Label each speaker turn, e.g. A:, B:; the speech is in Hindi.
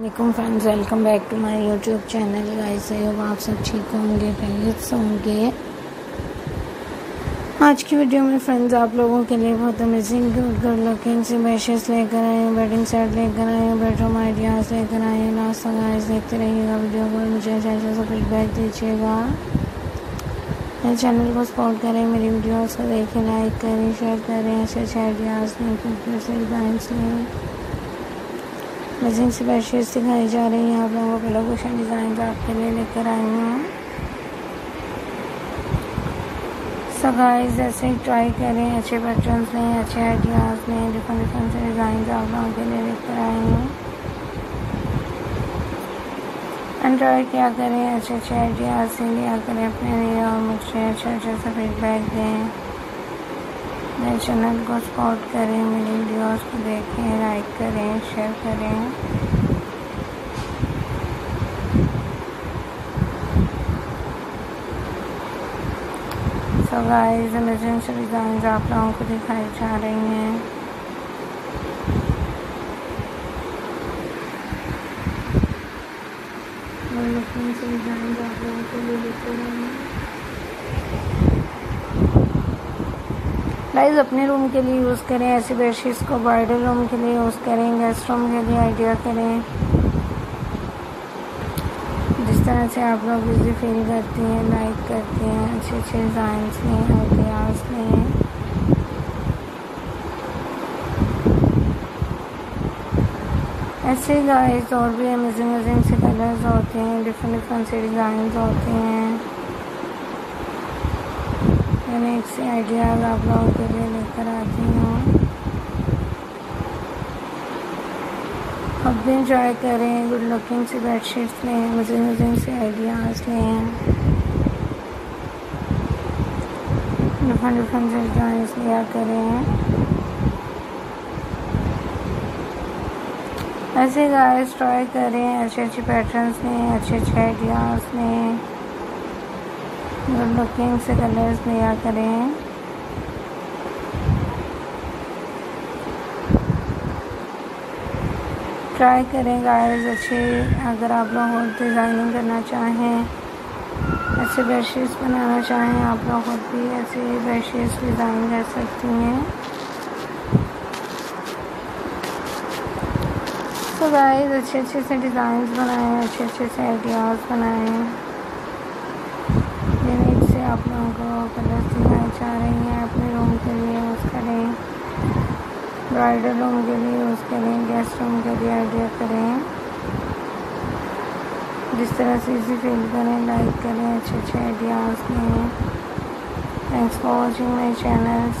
A: वालेकुम friends, welcome back to my YouTube channel. Guys, I आप सब ठीक होंगे, खैरियत से होंगे। आज की वीडियो में फ्रेंड्स, आप लोगों के लिए बहुत अमेजिंग गुड गुड लुकिंग से बेशेस लेकर आए हैं बेडिंग सेट लेकर आए हैं बेडरूम आइडियाज़ लेकर आए हैं तक गाइस देखते रहिएगा वीडियो को मुझे अच्छा अच्छा सा फीडबैक दीजिएगा। मेरे चैनल को सपोर्ट करें, मेरी वीडियोज़ को देखें लाइक करें शेयर करें अच्छे अच्छे आइडियाज़ लें डिज़ाइंस लें। मजीद से बेडशीट दिखाई जा रही हैं आप लोगों को कलर कुशन डिज़ाइन आपके लिए लेकर आई हूँ। सो गाइस ऐसे ही ट्राई करें, अच्छे पैटर्न लें, अच्छे आइडियाज़ लें डिफरेंट डिफरेंट से डिज़ाइन आप लोगों के लिए लेकर आई हूँ। एंड क्या करें, अच्छे अच्छे आइडियाज़ लिया करें अपने लिए और मुझे अच्छे अच्छे से फीडबैक दें। मेरे चैनल को सपोर्ट करें, मेरी वीडियोस को देखें लाइक करें शेयर करें। सो गाइस अमेजिंग से डिज़ाइन आप लोगों को दिखाई जा रही हैं। डिज़ाइन आप लोगों को लिए लेते हैं। गाइस अपने रूम के लिए यूज़ करें, ऐसी बेडशीट्स को ब्राइडल रूम के लिए यूज़ करें गेस्ट रूम के लिए आइडिया करें। जिस तरह से आप लोग इजी फील करती हैं लाइक करते हैं अच्छे अच्छे डिज़ाइंस लें आइडियाज़ लें। ऐसे गाइस और भी अमेजिंग अमेजिंग से कलर्स होते हैं डिफरेंट डिफरेंट से डिज़ाइन होते हैं। मैंने एक से आइडियाज़ आप लोगों के लिए लेकर आती हूँ। अब भी इंजॉय करें गुड लुकिंग से बेडशीट्स लें मुझे मुझे से आइडियाज़ लें डिफरेंट डिफरेंट से डिज़ाइन लिया करें ऐसे गाइस ट्राई करें अच्छे अच्छे पैटर्न्स लें अच्छे अच्छे आइडियाज़ लें गुड लुकिंग से कलर्स लिया करें ट्राई करें गाइस अच्छे, अगर आप लोग और डिज़ाइनिंग करना चाहें ऐसे बेडशीट्स बनाना चाहें, आप लोग खुद भी ऐसे बेडशीट्स डिज़ाइन कर सकती हैं। तो गाइस अच्छे अच्छे से डिज़ाइन बनाएँ अच्छे अच्छे से आइडियाज़ बनाएँ। आप लोगों को कलर सीखना चाह रही हैं अपने रूम के लिए यूज़ करें। ब्राइडल रूम के लिए यूज़ करें गेस्ट रूम के लिए आइडिया करें। जिस तरह से इसी फील करें लाइक करें अच्छे अच्छे आइडियाज़ लें। Thanks for watching my channel